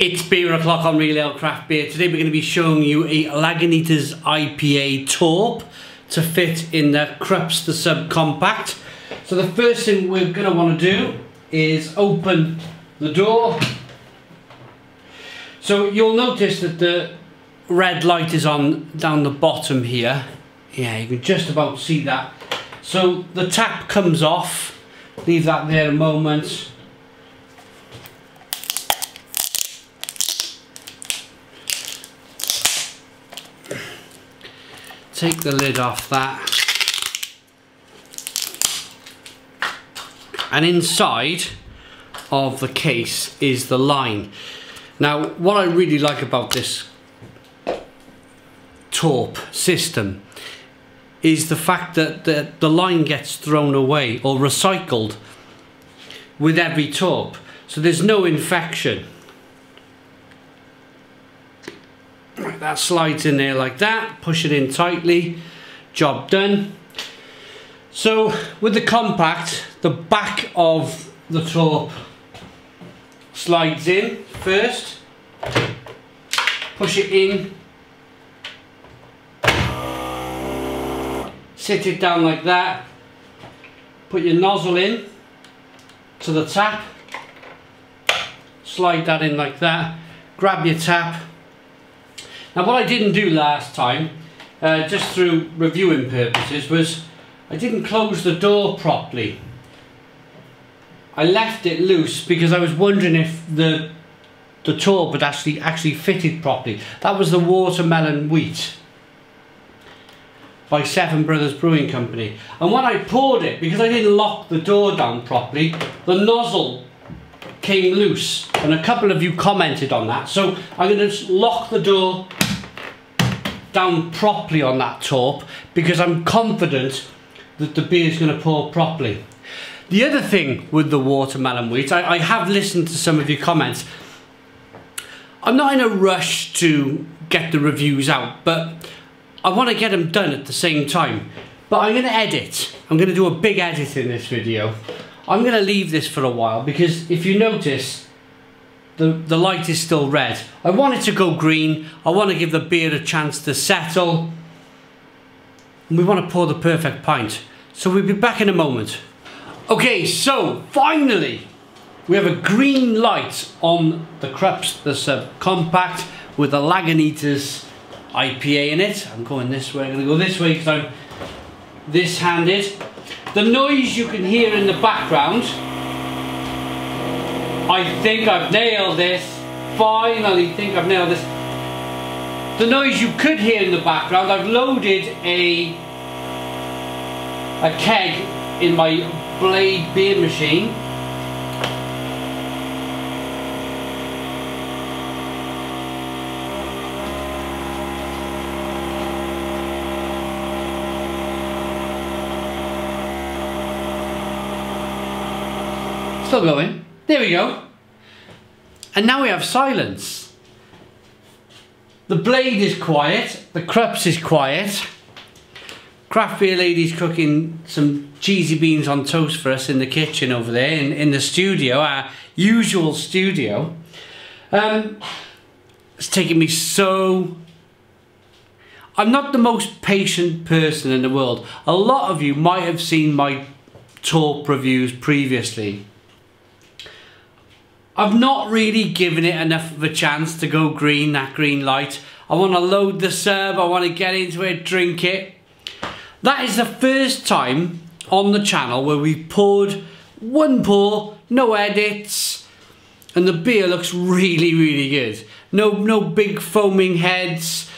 It's beer o'clock on Real Ale Craft Beer. Today we're going to be showing you a Lagunitas IPA Torp to fit in the Krups the Subcompact. So the first thing we're going to want to do is open the door. So you'll notice that the red light is on down the bottom here. Yeah, you can just about see that. So the tap comes off. Leave that there a moment. Take the lid off that. And inside of the case is the line. Now what I really like about this Torp system is the fact that the, the line gets thrown away or recycled with every Torp so there's no infection that slides in there like that. Push it in tightly. Job done. So with the compact the back of the top slides in first. Push it in. Sit it down like that. Put your nozzle in to the tap. Slide that in like that. Grab your tap now what I didn't do last time, uh, just through reviewing purposes, was I didn't close the door properly. I left it loose because I was wondering if the the tub had actually actually fitted properly. That was the watermelon wheat by Seven Brothers Brewing Company. And when I poured it, because I didn't lock the door down properly, the nozzle came loose. And a couple of you commented on that. So I'm going to lock the door down properly on that top because I'm confident that the beer is going to pour properly. The other thing with the watermelon wheat, I, I have listened to some of your comments. I'm not in a rush to get the reviews out, but I want to get them done at the same time. But I'm going to edit. I'm going to do a big edit in this video. I'm going to leave this for a while because if you notice, the, the light is still red. I want it to go green. I want to give the beer a chance to settle. And we want to pour the perfect pint. So we'll be back in a moment. Okay, so finally, we have a green light on the Krups, the subcompact with the Lagunitas IPA in it. I'm going this way, I'm going to go this way because I'm this-handed. The noise you can hear in the background I think I've nailed this. Finally think I've nailed this. The noise you could hear in the background, I've loaded a a keg in my blade beer machine. Still going. There we go. And now we have silence. The blade is quiet, the Krups is quiet. Craft beer lady's cooking some cheesy beans on toast for us in the kitchen over there, in, in the studio, our usual studio. Um, it's taken me so... I'm not the most patient person in the world. A lot of you might have seen my Torp reviews previously. I've not really given it enough of a chance to go green, that green light. I want to load the sub, I want to get into it, drink it. That is the first time on the channel where we poured one pour, no edits, and the beer looks really, really good. No, no big foaming heads.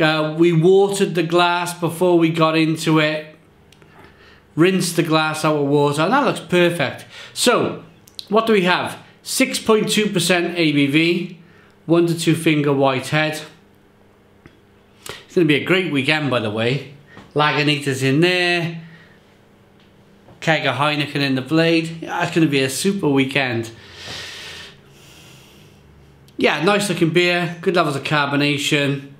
Uh, we watered the glass before we got into it. Rinsed the glass out of water, and that looks perfect. So, what do we have? 6.2% ABV, one to two finger white head. It's going to be a great weekend, by the way. Lagunitas in there. Keg of Heineken in the blade. That's going to be a super weekend. Yeah, nice looking beer. Good levels of carbonation.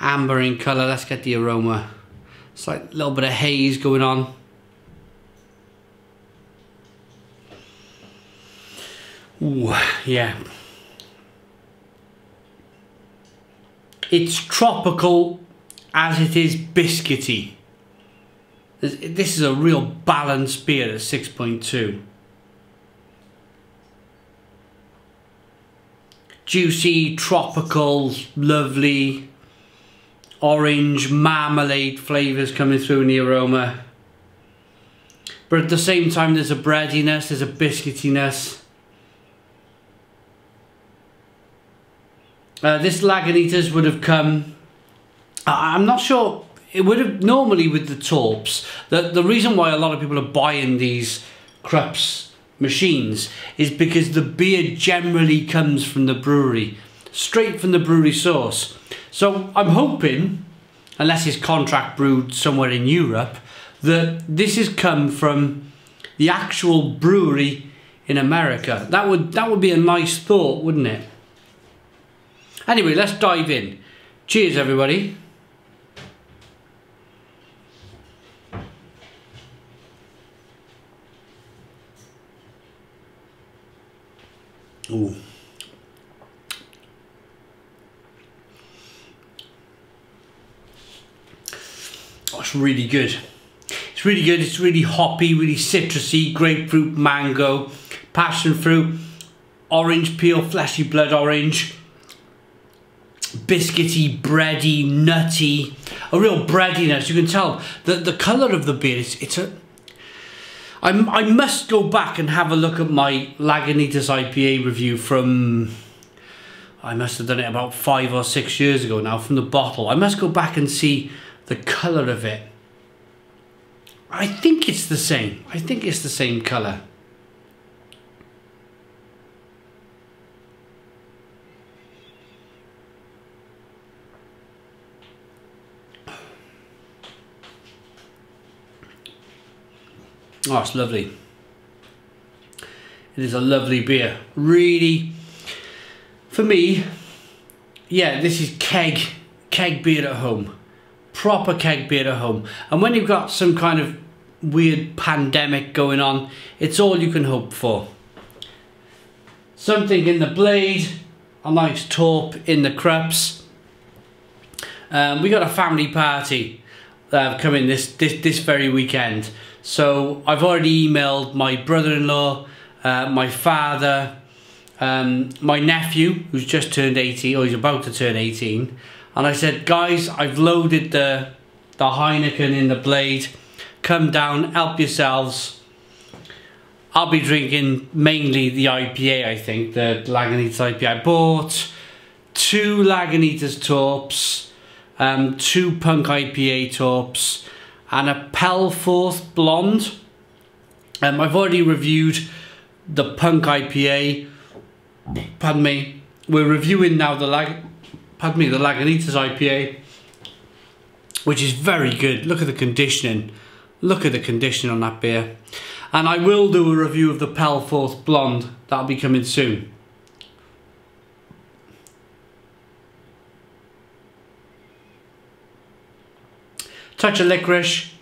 Amber in colour. Let's get the aroma. It's like a little bit of haze going on. Ooh, yeah. it's tropical as it is biscuity. This is a real balanced beer at 6.2. Juicy, tropical, lovely, orange, marmalade flavours coming through in the aroma. But at the same time there's a breadiness, there's a biscuitiness. Uh, this Lagunitas would have come, I'm not sure it would have normally with the Torps, the, the reason why a lot of people are buying these Krups machines is because the beer generally comes from the brewery, straight from the brewery source. So I'm hoping, unless it's contract brewed somewhere in Europe, that this has come from the actual brewery in America. That would that would be a nice thought, wouldn't it? Anyway, let's dive in. Cheers, everybody. Ooh. Oh, it's really good. It's really good. It's really hoppy, really citrusy, grapefruit, mango, passion fruit, orange peel, fleshy blood orange, biscuity, bready, nutty, a real breadiness. You can tell that the colour of the beer, it's, it's a I, I must go back and have a look at my Lagunitas IPA review from I must have done it about five or six years ago now from the bottle. I must go back and see the colour of it. I think it's the same. I think it's the same colour. Oh, it's lovely. It is a lovely beer. Really, for me, yeah, this is keg, keg beer at home. Proper keg beer at home. And when you've got some kind of weird pandemic going on, it's all you can hope for. Something in the blade, a nice torp in the Krups. Um, we got a family party uh, coming this, this, this very weekend. So I've already emailed my brother-in-law, uh, my father, um, my nephew, who's just turned 18, or he's about to turn 18. And I said, guys, I've loaded the, the Heineken in the blade. Come down, help yourselves. I'll be drinking mainly the IPA, I think, the Lagunitas IPA. I bought two Lagunitas Torps, um, two Punk IPA Torps, and a Pelforth Blonde. Um, I've already reviewed the Punk IPA. Pardon me. We're reviewing now the lag. Pardon me, the Lagunitas IPA, which is very good. Look at the conditioning. Look at the conditioning on that beer. And I will do a review of the Pelforth Blonde. That'll be coming soon. Touch of licorice,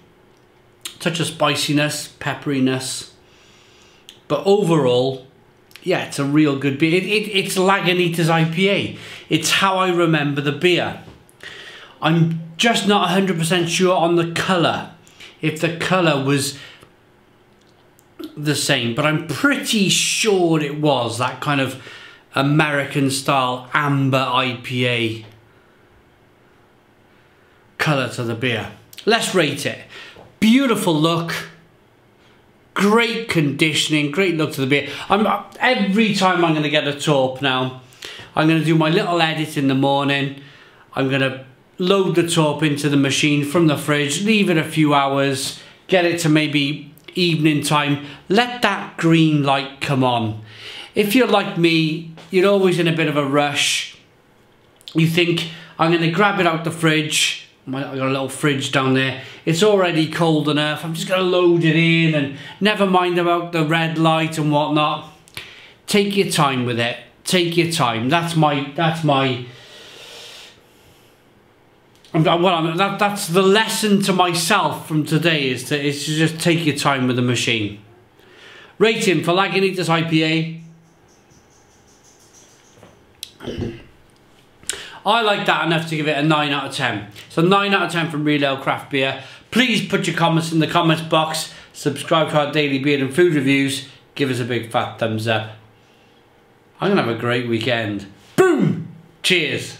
touch of spiciness, pepperiness. But overall, yeah, it's a real good beer. It, it, it's Lagunitas IPA. It's how I remember the beer. I'm just not 100% sure on the colour. If the colour was the same, but I'm pretty sure it was that kind of American style amber IPA colour to the beer. Let's rate it. Beautiful look. Great conditioning, great look to the beer. I'm uh, every time I'm going to get a torp now. I'm going to do my little edit in the morning. I'm going to load the torp into the machine from the fridge, leave it a few hours, get it to maybe evening time. Let that green light come on. If you're like me, you're always in a bit of a rush. You think, I'm going to grab it out the fridge, I got a little fridge down there. It's already cold enough. I'm just going to load it in and never mind about the red light and whatnot. Take your time with it. Take your time. That's my, that's my, well, I'm, that, that's the lesson to myself from today is to, is to just take your time with the machine. Rating for Lagunitas IPA. I like that enough to give it a 9 out of 10. So 9 out of 10 from Real Ale Craft Beer. Please put your comments in the comments box. Subscribe to our daily beer and food reviews. Give us a big fat thumbs up. I'm going to have a great weekend. Boom! Cheers!